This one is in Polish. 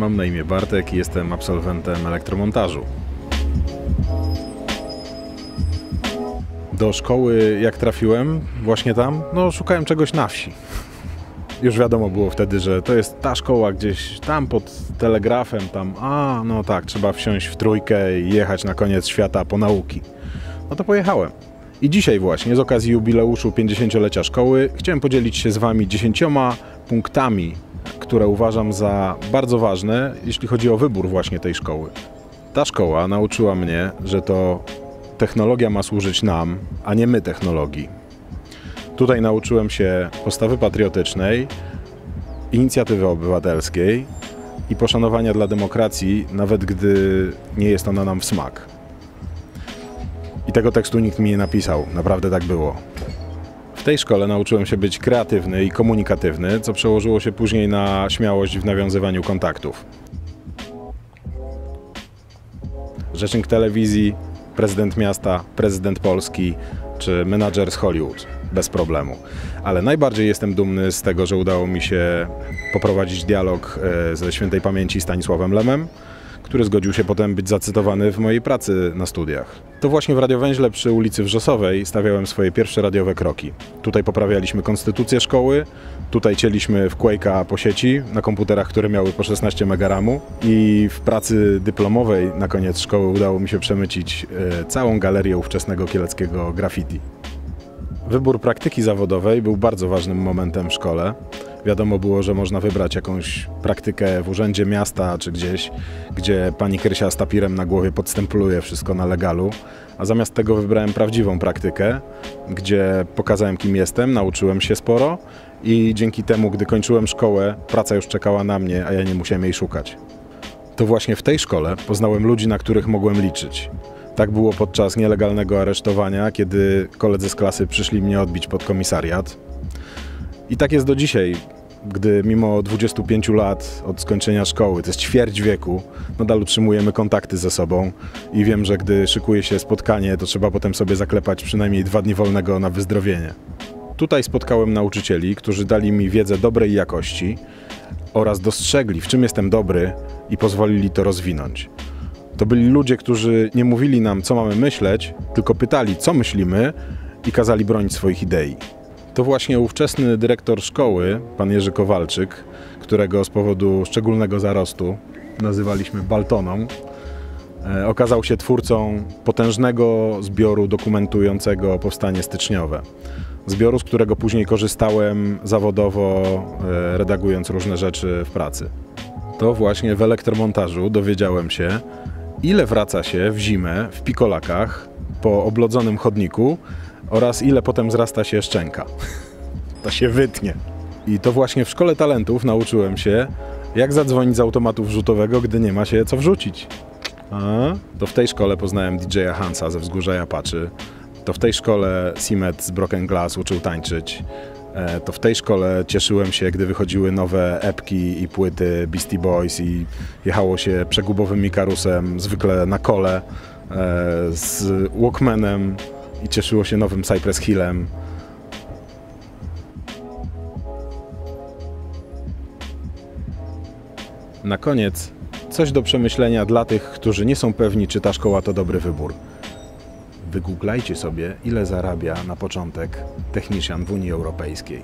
Mam na imię Bartek i jestem absolwentem elektromontażu. Do szkoły jak trafiłem, właśnie tam, no szukałem czegoś na wsi. Już wiadomo było wtedy, że to jest ta szkoła gdzieś tam pod telegrafem, tam, a no tak, trzeba wsiąść w trójkę i jechać na koniec świata po nauki. No to pojechałem. I dzisiaj właśnie, z okazji jubileuszu 50-lecia szkoły, chciałem podzielić się z Wami 10 punktami, które uważam za bardzo ważne, jeśli chodzi o wybór właśnie tej szkoły. Ta szkoła nauczyła mnie, że to technologia ma służyć nam, a nie my technologii. Tutaj nauczyłem się postawy patriotycznej, inicjatywy obywatelskiej i poszanowania dla demokracji, nawet gdy nie jest ona nam w smak. I tego tekstu nikt mi nie napisał, naprawdę tak było. W tej szkole nauczyłem się być kreatywny i komunikatywny, co przełożyło się później na śmiałość w nawiązywaniu kontaktów. Rzecznik telewizji, prezydent miasta, prezydent Polski czy menadżer z Hollywood. Bez problemu. Ale najbardziej jestem dumny z tego, że udało mi się poprowadzić dialog e, ze świętej pamięci Stanisławem Lemem, który zgodził się potem być zacytowany w mojej pracy na studiach. To właśnie w Radiowęźle przy ulicy Wrzosowej stawiałem swoje pierwsze radiowe kroki. Tutaj poprawialiśmy konstytucję szkoły, tutaj cieliśmy w Quake'a po sieci na komputerach, które miały po 16 megaramu i w pracy dyplomowej na koniec szkoły udało mi się przemycić e, całą galerię ówczesnego kieleckiego graffiti. Wybór praktyki zawodowej był bardzo ważnym momentem w szkole. Wiadomo było, że można wybrać jakąś praktykę w urzędzie miasta czy gdzieś, gdzie pani Krysia z tapirem na głowie podstempluje wszystko na legalu. A zamiast tego wybrałem prawdziwą praktykę, gdzie pokazałem kim jestem, nauczyłem się sporo i dzięki temu, gdy kończyłem szkołę, praca już czekała na mnie, a ja nie musiałem jej szukać. To właśnie w tej szkole poznałem ludzi, na których mogłem liczyć. Tak było podczas nielegalnego aresztowania, kiedy koledzy z klasy przyszli mnie odbić pod komisariat. I tak jest do dzisiaj, gdy mimo 25 lat od skończenia szkoły, to jest ćwierć wieku, nadal utrzymujemy kontakty ze sobą i wiem, że gdy szykuje się spotkanie, to trzeba potem sobie zaklepać przynajmniej dwa dni wolnego na wyzdrowienie. Tutaj spotkałem nauczycieli, którzy dali mi wiedzę dobrej jakości oraz dostrzegli, w czym jestem dobry i pozwolili to rozwinąć. To byli ludzie, którzy nie mówili nam, co mamy myśleć, tylko pytali, co myślimy i kazali bronić swoich idei. To właśnie ówczesny dyrektor szkoły, pan Jerzy Kowalczyk, którego z powodu szczególnego zarostu nazywaliśmy Baltoną, e, okazał się twórcą potężnego zbioru dokumentującego powstanie styczniowe. Zbioru, z którego później korzystałem zawodowo, e, redagując różne rzeczy w pracy. To właśnie w elektromontażu dowiedziałem się, ile wraca się w zimę w pikolakach po oblodzonym chodniku oraz ile potem wzrasta się szczęka. To się wytnie. I to właśnie w szkole talentów nauczyłem się, jak zadzwonić z automatu wrzutowego, gdy nie ma się co wrzucić. A? To w tej szkole poznałem DJ-a Hansa ze wzgórza Japaczy. To w tej szkole Simet z Broken Glass uczył tańczyć. E, to w tej szkole cieszyłem się, gdy wychodziły nowe epki i płyty Beastie Boys i jechało się przegubowym karusem, zwykle na kole, e, z Walkmanem i cieszyło się nowym Cypress Hillem. Na koniec coś do przemyślenia dla tych, którzy nie są pewni, czy ta szkoła to dobry wybór. Wygooglajcie sobie, ile zarabia na początek technician w Unii Europejskiej.